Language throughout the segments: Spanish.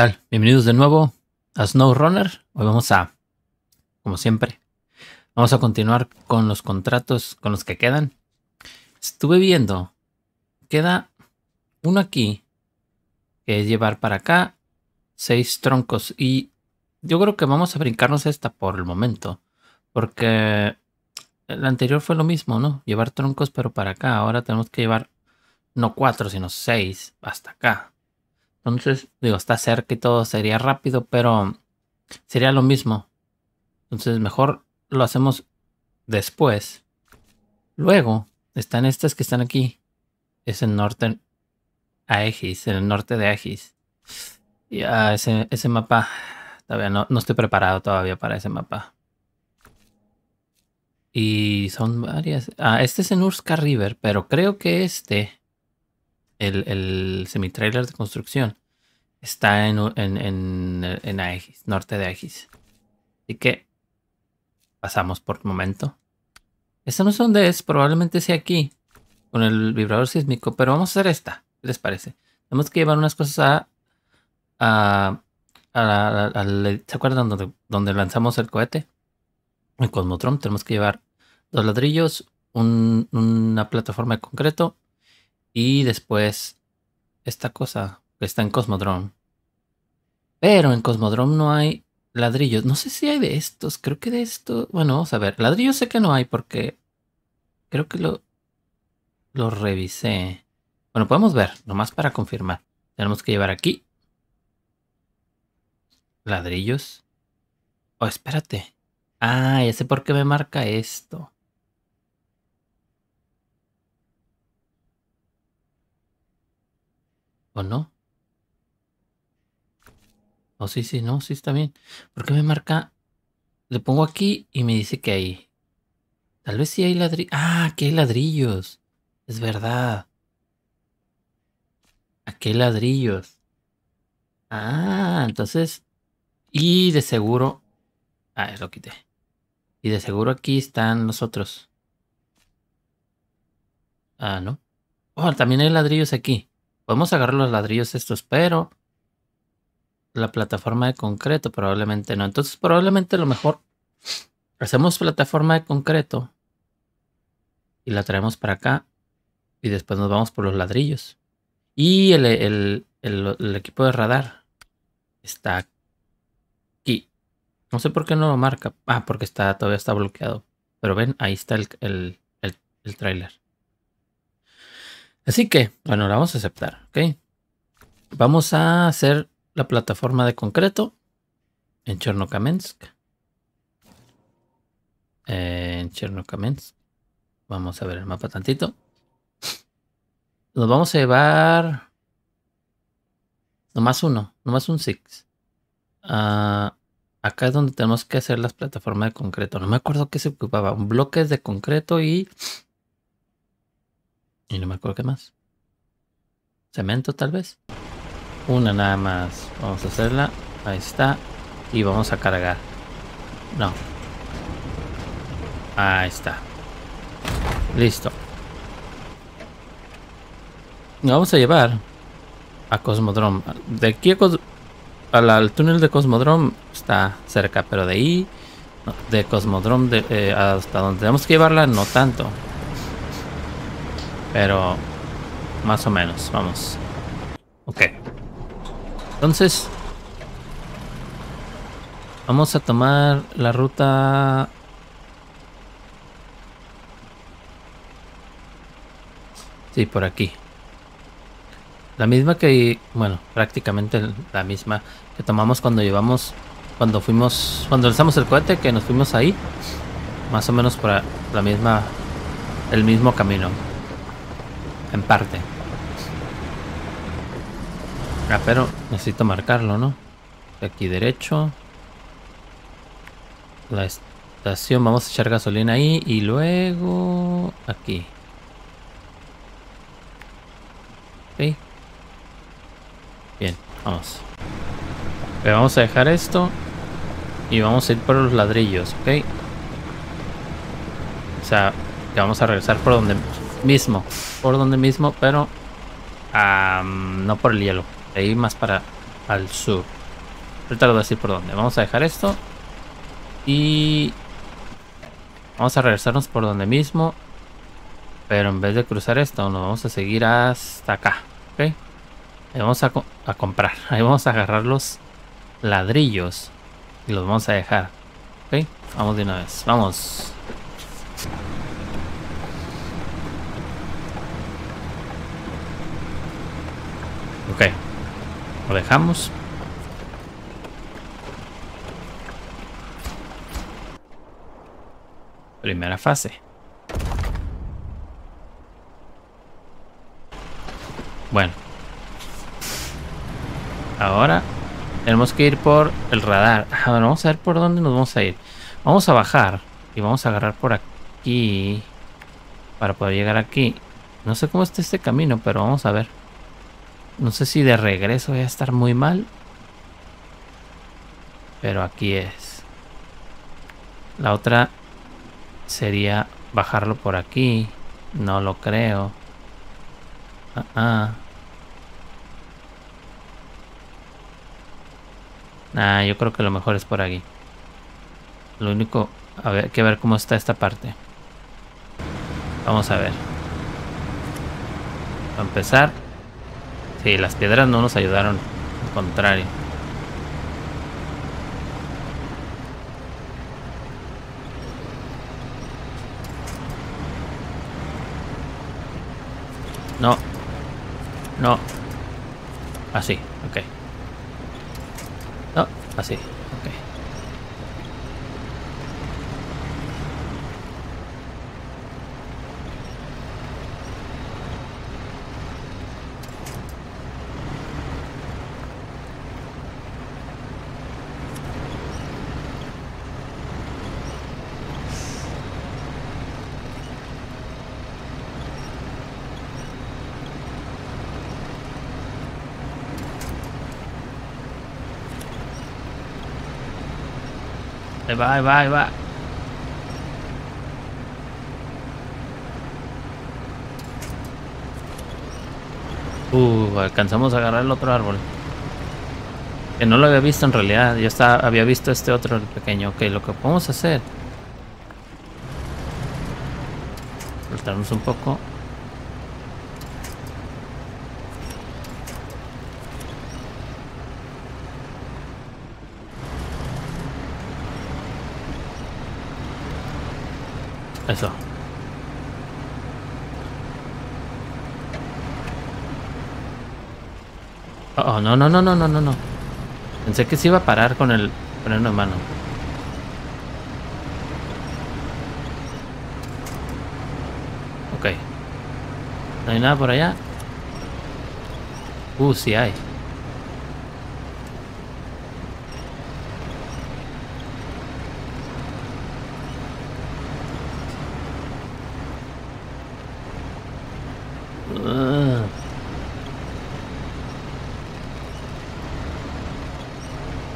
tal? Bienvenidos de nuevo a SnowRunner. Hoy vamos a, como siempre, vamos a continuar con los contratos con los que quedan. Estuve viendo, queda uno aquí, que es llevar para acá seis troncos y yo creo que vamos a brincarnos esta por el momento, porque el anterior fue lo mismo, ¿no? Llevar troncos pero para acá, ahora tenemos que llevar no cuatro, sino seis hasta acá. Entonces, digo, está cerca y todo sería rápido, pero sería lo mismo. Entonces, mejor lo hacemos después. Luego, están estas que están aquí. Es el norte Aegis, en el norte de Aegis. Ya, ese, ese mapa. Todavía no, no estoy preparado todavía para ese mapa. Y son varias. Ah, este es en Urska River, pero creo que este el, el semi-trailer de construcción está en, en, en, en Aegis, norte de Aegis. Así que pasamos por momento. Esta no sé dónde es, probablemente sea aquí, con el vibrador sísmico, pero vamos a hacer esta. ¿Qué les parece? Tenemos que llevar unas cosas a. a, ¿Se acuerdan donde, donde, lanzamos el cohete? El Cosmotron. Tenemos que llevar dos ladrillos, un, una plataforma de concreto y después esta cosa que está en Cosmodrome. Pero en Cosmodrome no hay ladrillos. No sé si hay de estos. Creo que de estos. Bueno, vamos a ver. Ladrillos sé que no hay porque creo que lo, lo revisé. Bueno, podemos ver, nomás para confirmar. Tenemos que llevar aquí ladrillos. Oh, espérate. Ah, ya sé por qué me marca esto. ¿O no? Oh, sí, sí, no, sí está bien. ¿Por qué me marca? Le pongo aquí y me dice que hay. Tal vez sí hay ladrillos. Ah, aquí hay ladrillos. Es verdad. Aquí hay ladrillos. Ah, entonces. Y de seguro. Ah, lo quité. Y de seguro aquí están los otros. Ah, no. Oh, también hay ladrillos aquí. Podemos agarrar los ladrillos estos, pero la plataforma de concreto probablemente no. Entonces probablemente lo mejor hacemos plataforma de concreto y la traemos para acá y después nos vamos por los ladrillos. Y el, el equipo de radar está aquí. No sé por qué no lo marca. Ah, porque está, todavía está bloqueado. Pero ven, ahí está el, el, el trailer. Así que, bueno, la vamos a aceptar, ¿ok? Vamos a hacer la plataforma de concreto en Chernokamensk. En Chernokamensk. Vamos a ver el mapa tantito. Nos vamos a llevar nomás uno, nomás un six. Ah, acá es donde tenemos que hacer las plataformas de concreto. No me acuerdo qué se ocupaba. Un bloque de concreto y y no me acuerdo qué más. Cemento tal vez. Una nada más. Vamos a hacerla. Ahí está. Y vamos a cargar. No. Ahí está. Listo. Nos vamos a llevar a Cosmodrome. De aquí a al, túnel de Cosmodrome está cerca, pero de ahí, de Cosmodrome eh, hasta donde tenemos que llevarla, no tanto. Pero más o menos, vamos. Ok. Entonces, vamos a tomar la ruta... Sí, por aquí. La misma que, bueno, prácticamente la misma que tomamos cuando llevamos, cuando fuimos, cuando lanzamos el cohete, que nos fuimos ahí. Más o menos por la misma, el mismo camino en parte. Ah, pero necesito marcarlo, ¿no? Aquí derecho. La estación, vamos a echar gasolina ahí y luego aquí. Ok. Bien, vamos. vamos a dejar esto y vamos a ir por los ladrillos, ¿ok? O sea, que vamos a regresar por donde mismo, por donde mismo, pero no por el hielo. Ahí más para al sur. Ahorita lo voy a decir por dónde. Vamos a dejar esto. Y... Vamos a regresarnos por donde mismo. Pero en vez de cruzar esto, nos vamos a seguir hasta acá. ¿Ok? Ahí vamos a, a comprar. Ahí vamos a agarrar los ladrillos. Y los vamos a dejar. ¿Ok? Vamos de una vez. Vamos. Ok. Lo dejamos. Primera fase. Bueno. Ahora tenemos que ir por el radar. Vamos a ver por dónde nos vamos a ir. Vamos a bajar y vamos a agarrar por aquí para poder llegar aquí. No sé cómo está este camino, pero vamos a ver. No sé si de regreso voy a estar muy mal. Pero aquí es. La otra sería bajarlo por aquí. No lo creo. Ah, ah. Nah, yo creo que lo mejor es por aquí. Lo único, a ver, hay que ver cómo está esta parte. Vamos a ver. Para empezar, sí, las piedras no nos ayudaron, al contrario. No. No. Así, ok. No, así, ok. Va, ahí va, ahí. Uh, alcanzamos a agarrar el otro árbol. Que no lo había visto en realidad. Yo estaba, había visto este otro pequeño. Ok, lo que podemos hacer. Soltarnos un poco. Eso. Oh, no, no, no, no, no, no, no. Pensé que se iba a parar con el freno de mano. Ok. ¿No hay nada por allá? Uh, sí hay.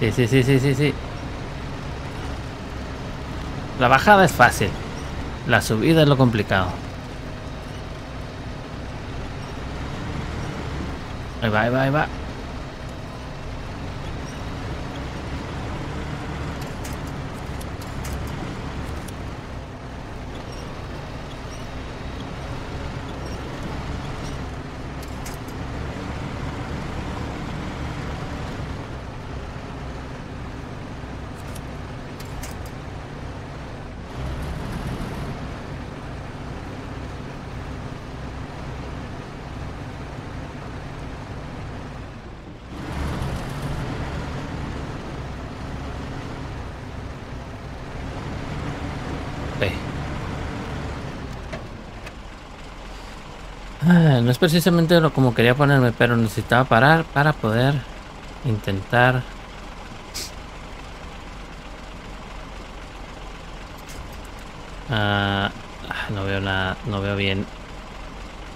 Sí, sí, sí, sí, sí, sí. La bajada es fácil. La subida es lo complicado. Ahí va, ahí va, ahí va. Ah, no es precisamente lo como quería ponerme, pero necesitaba parar para poder intentar ah, ah, no veo nada, no veo bien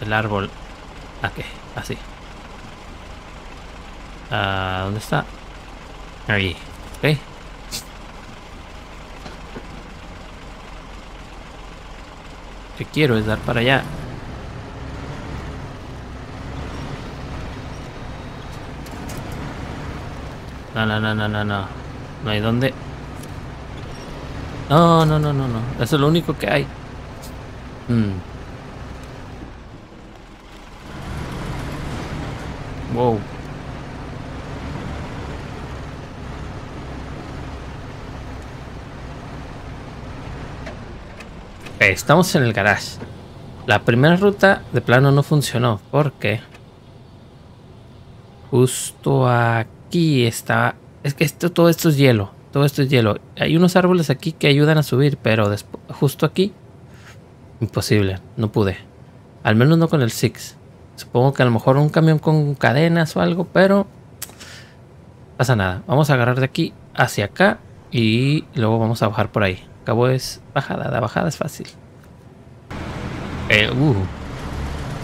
el árbol. ¿A qué? Así. ¿Dónde está? Ahí. Ok. que quiero es dar para allá. No, no, no, no, no, no. No hay dónde. No, no, no, no, no. Eso es lo único que hay. Mm. Wow. estamos en el garage. La primera ruta de plano no funcionó porque justo aquí está. Es que esto, todo esto es hielo. Todo esto es hielo. Hay unos árboles aquí que ayudan a subir, pero justo aquí imposible. No pude. Al menos no con el Six. Supongo que a lo mejor un camión con cadenas o algo, pero pasa nada. Vamos a agarrar de aquí hacia acá y luego vamos a bajar por ahí. Acabo es bajada, la bajada es fácil. Eh, uh.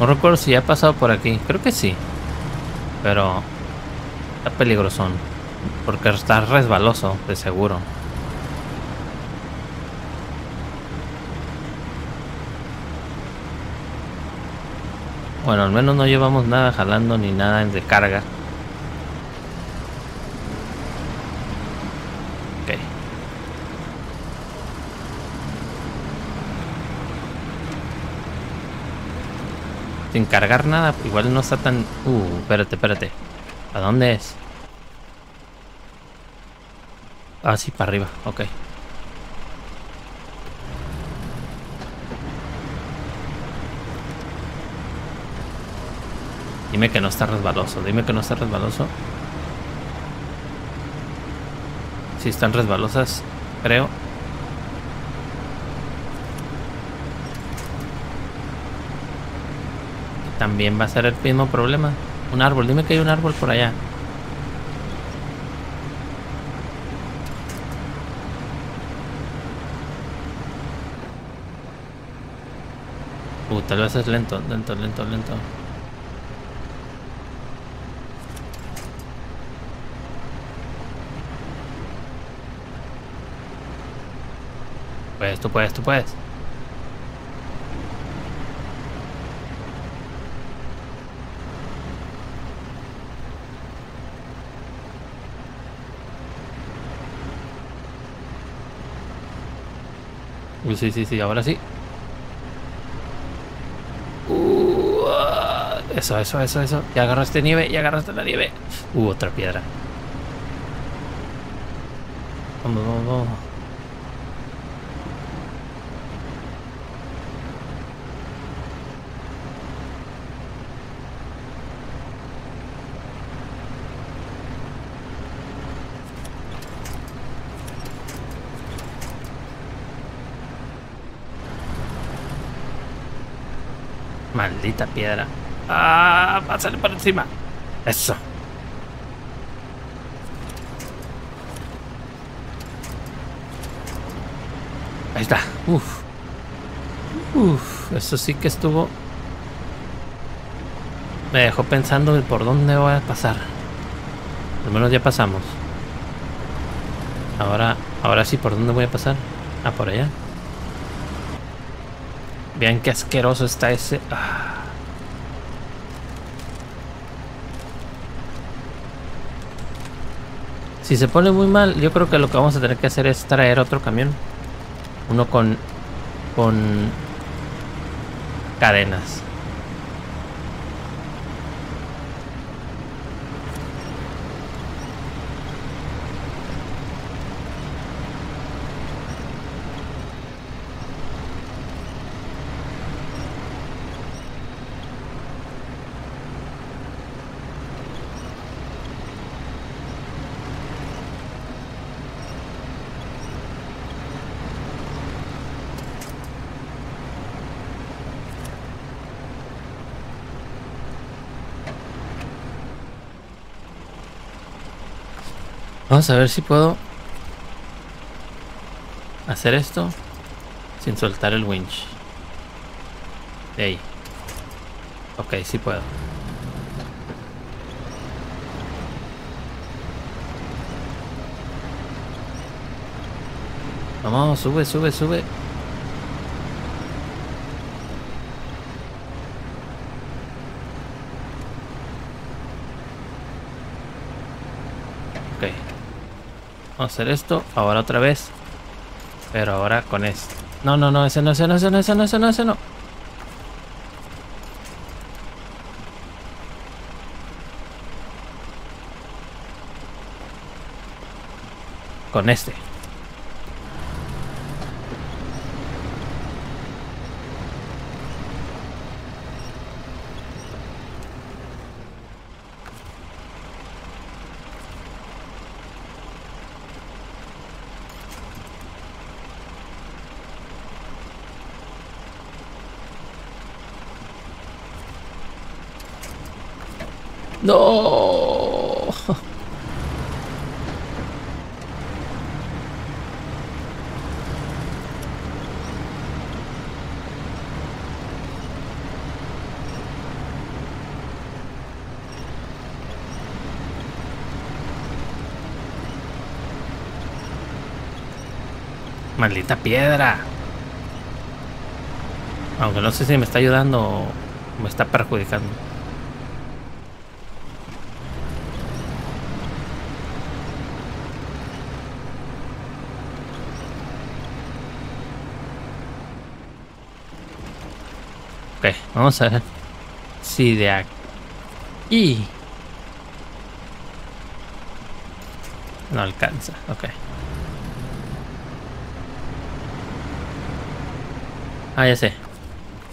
No recuerdo si ya he pasado por aquí. Creo que sí. Pero está peligrosón. Porque está resbaloso, de seguro. Bueno, al menos no llevamos nada jalando ni nada de carga. Ok. Sin cargar nada, igual no está tan... Uh, espérate, espérate. ¿A dónde es? Ah, sí, para arriba, ok. Dime que no está resbaloso, dime que no está resbaloso. Si están resbalosas, creo. También va a ser el mismo problema. Un árbol, dime que hay un árbol por allá. Uh, tal vez es lento, lento, lento, lento. Pues tú puedes, tú puedes. Uy, sí, sí, sí, ahora sí. Uh, eso, eso, eso, eso. Ya agarraste nieve, ya agarraste la nieve. Uh, otra piedra. Vamos, vamos, vamos. Maldita piedra. ¡Ah! ¡Pásale por encima! Eso. Ahí está. Uf. Uf. Eso sí que estuvo... Me dejó pensando por dónde voy a pasar. Al menos ya pasamos. Ahora, ahora sí, ¿por dónde voy a pasar? Ah, por allá. Vean qué asqueroso está ese. Ah. Si se pone muy mal, yo creo que lo que vamos a tener que hacer es traer otro camión. Uno con con cadenas. Vamos a ver si puedo hacer esto sin soltar el winch. De ahí. Ok, sí puedo. Vamos, sube, sube, sube. Ok. Hacer esto. Ahora otra vez. Pero ahora con este. No, no, no, ese no, ese no, ese no, ese no, ese no, ese no. Con este. No. Maldita piedra. Aunque no sé si me está ayudando o me está perjudicando. Ok, vamos a ver si de aquí no alcanza. Ok. Ah, ya sé.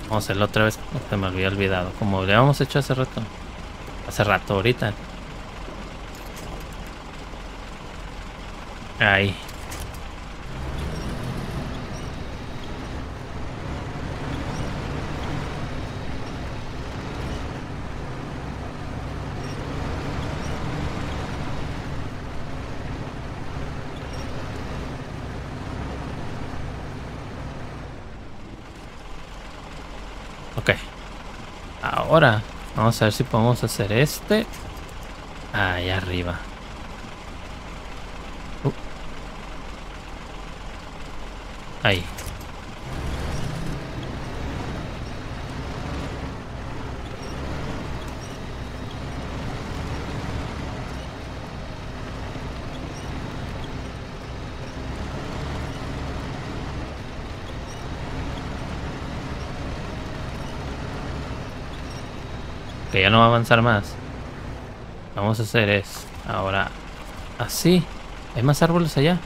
Vamos a hacerlo otra vez. Se me había olvidado. Como le habíamos hecho hace rato. Hace rato, ahorita. Ahí. Ok. Ahora vamos a ver si podemos hacer este. Ahí arriba. Uh. Ahí. Que ya no va a avanzar más. Vamos a hacer es ahora así. ¿Hay más árboles allá?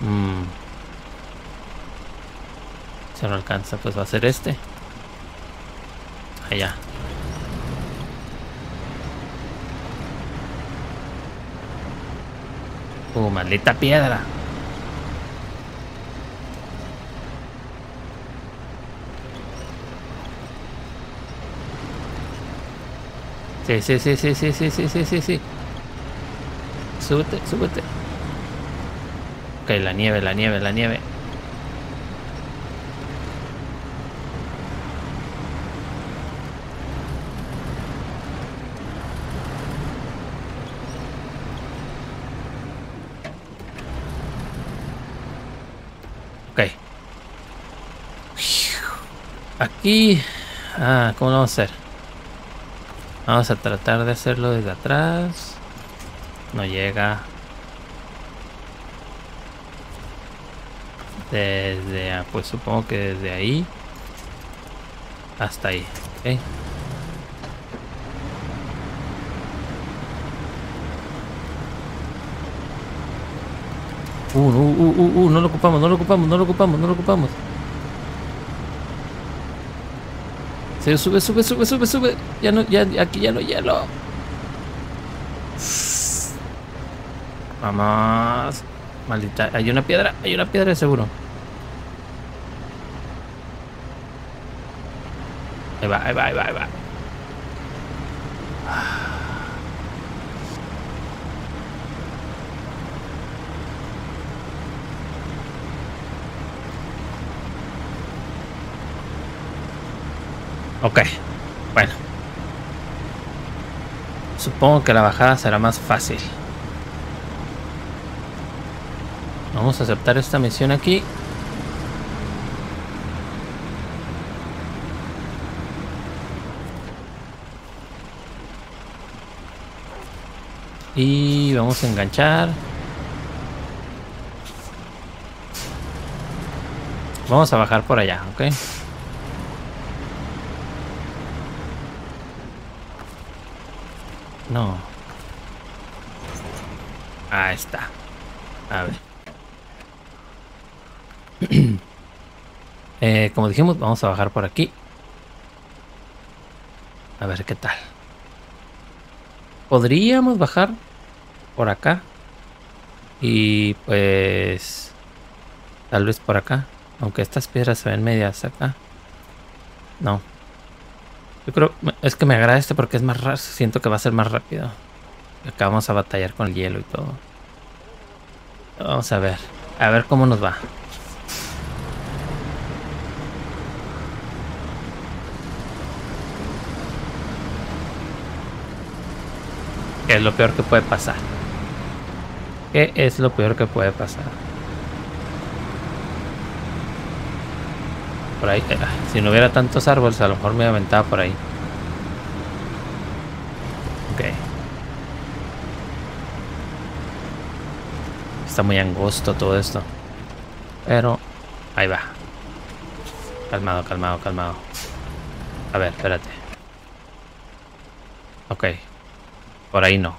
Mm. Si no alcanza, pues va a ser este. Allá. Uh, maldita piedra. Sí, sí, sí, sí, sí, sí, sí, sí, sí, sí. Súbete, súbete. Ok, la nieve, la nieve, la nieve. Ok. Aquí... Ah, ¿cómo lo vamos a hacer? Vamos a tratar de hacerlo desde atrás. No llega. Desde, pues supongo que desde ahí hasta ahí. ¿okay? Uh, uh, uh, uh, no lo ocupamos, no lo ocupamos, no lo ocupamos, no lo ocupamos. Se sube, sube, sube, sube, sube. Ya no, ya, aquí ya no hielo. Vamos. Maldita. Hay una piedra, hay una piedra seguro. Ahí va, ahí va, ahí va, ahí va. Ok, bueno. Supongo que la bajada será más fácil. Vamos a aceptar esta misión aquí. Y vamos a enganchar. Vamos a bajar por allá, ¿ok? No. Ahí está. A ver. eh, como dijimos, vamos a bajar por aquí. A ver qué tal. Podríamos bajar por acá. Y pues... Tal vez por acá. Aunque estas piedras se ven medias acá. No. Yo creo... Es que me agrada este porque es más rápido. Siento que va a ser más rápido. Acá vamos a batallar con el hielo y todo. Vamos a ver. A ver cómo nos va. ¿Qué es lo peor que puede pasar? ¿Qué es lo peor que puede pasar? Por ahí, eh, si no hubiera tantos árboles, a lo mejor me aventaba por ahí. Ok. Está muy angosto todo esto. Pero, ahí va. Calmado, calmado, calmado. A ver, espérate. Ok. Por ahí no.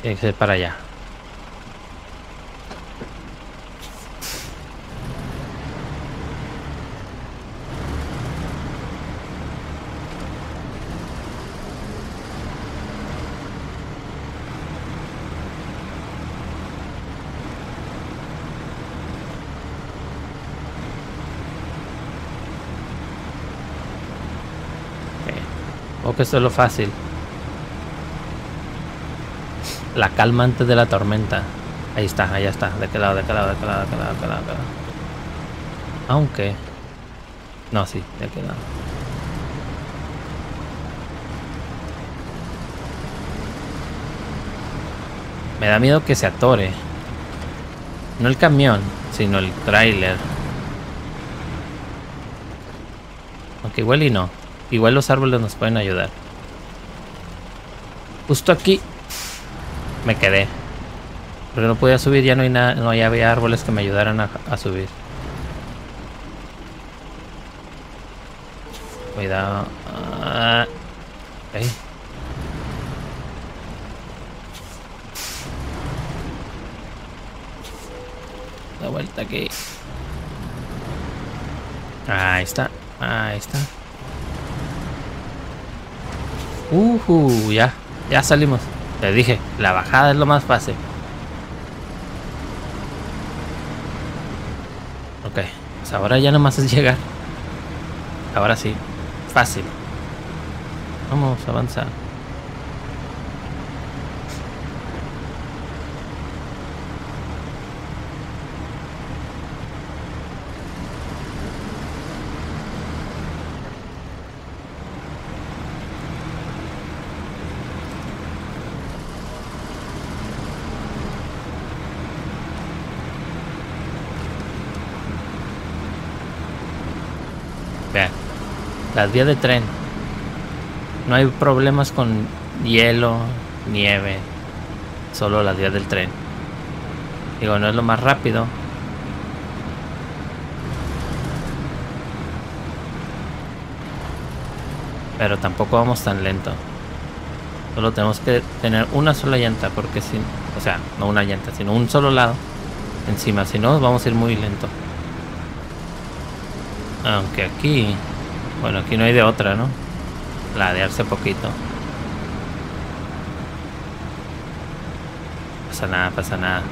Tiene que ser para allá. Que esto es lo fácil. La calma antes de la tormenta. Ahí está, ahí está. De qué lado, de qué lado, de qué lado, de qué lado, de qué lado. Aunque... No, sí, de qué lado. Me da miedo que se atore. No el camión, sino el tráiler. Aunque igual y no. Igual los árboles nos pueden ayudar. Justo aquí me quedé. Porque no podía subir, ya no hay nada, no había árboles que me ayudaran a, subir. Cuidado. Ah, vuelta aquí. Ahí está. Ahí está. Uh, ya, ya salimos. Te dije, la bajada es lo más fácil. Ok, pues ahora ya nomás es llegar. Ahora sí, fácil. Vamos a avanzar. Las vías de tren. No hay problemas con hielo, nieve. Solo las vías del tren. Digo, no es lo más rápido. Pero tampoco vamos tan lento. Solo tenemos que tener una sola llanta porque si... O sea, no una llanta, sino un solo lado encima. Si no, vamos a ir muy lento. Aunque aquí bueno, aquí no hay de otra, ¿no? La de hace poquito. Pasa nada, pasa nada.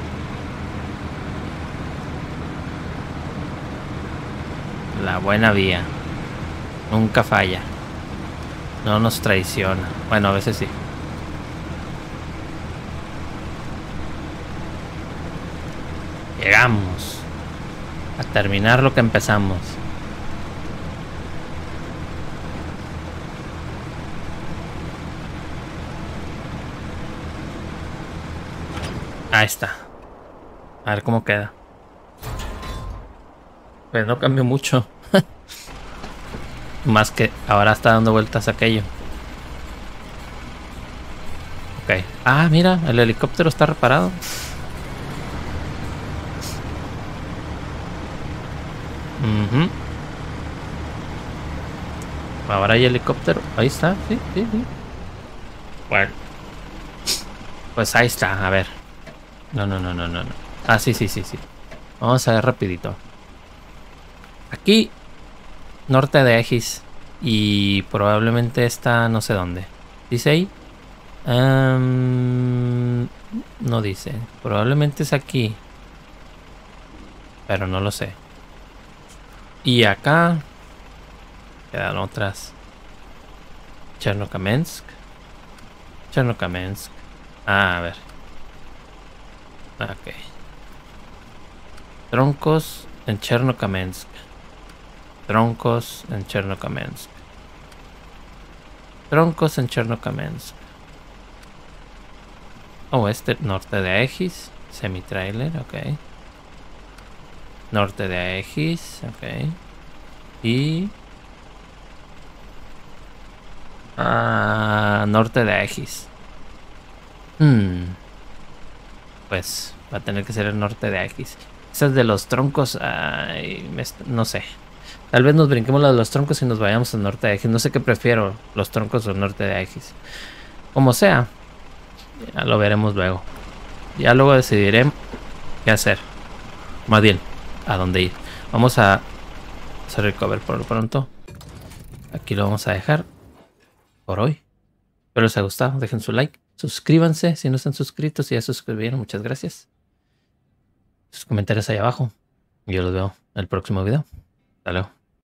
La buena vía. Nunca falla. No nos traiciona. Bueno, a veces sí. Llegamos a terminar lo que empezamos. Ahí está. A ver cómo queda. Pues no cambió mucho. Más que ahora está dando vueltas aquello. Ok. Ah, mira, el helicóptero está reparado. Ahora hay helicóptero. Ahí está, sí, sí, sí. Bueno. Pues ahí está, a ver. No, no, no, no, no. Ah, sí, sí, sí, sí. Vamos a ver rapidito. Aquí, norte de Egis. Y probablemente está no sé dónde. ¿Dice ahí? no dice. Probablemente es aquí. Pero no lo sé. Y acá quedan otras. Chernokamensk. Chernokamensk. Ah, a ver. Ok. Troncos en Chernokamensk. Troncos en Chernokamensk. Troncos en Chernokamensk. Oh, este norte de Aegis. Semi-trailer, ok. Norte de Aegis, ok. Y... Ah, norte de Aegis. Hmm. Pues va a tener que ser el norte de Aegis. Esas de los troncos, ay, no sé. Tal vez nos brinquemos la de los troncos y nos vayamos al norte de Aegis. No sé qué prefiero, los troncos o el norte de Aegis. Como sea, ya lo veremos luego. Ya luego decidiré qué hacer. Más bien, a dónde ir. Vamos a hacer el cover por lo pronto. Aquí lo vamos a dejar por hoy. Espero les haya gustado. Dejen su like. Suscríbanse si no están suscritos. Si ya suscribieron, muchas gracias. Sus comentarios ahí abajo. Yo los veo en el próximo video. Hasta luego.